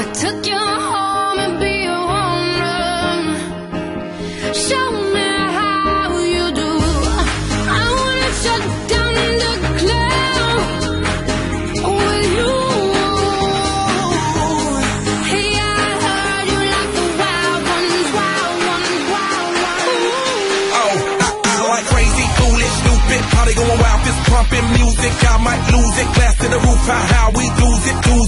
I took you home and be a woman, show me how you do. I wanna shut down the cloud with you. I heard you like the wild ones, wild ones, wild ones. Oh, I, like crazy, foolish, stupid. Going wild? This pumping music, I might lose it. Glass to the roof, how, how we lose it, lose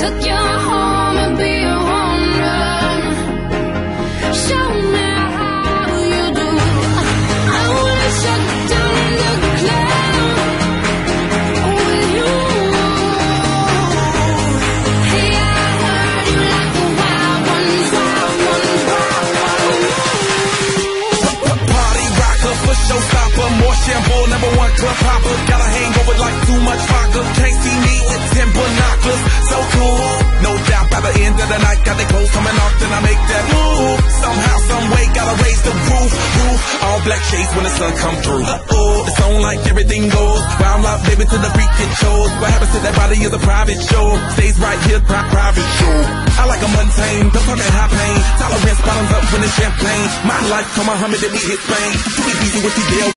took you home, it'd be a home. Show me how you do. I wanna shut down the with you. I like the wild ones, wild ones, wild. Party. More number one club hopper. Got a hangover like too much. The the night, got the clothes coming off, then I make that move. Somehow, some way, gotta raise the roof, roof. All black shades when the sun come through. Uh-oh, it's on like everything goes. Wild out, baby, to the freak it shows. What happens to that body is a private show. Stays right here, pri- private show. I like a mundane, talk that high pain. Tolerance bottoms up when it's champagne. My life, come on, Muhammad, then we hit Spain. Too easy with the deal.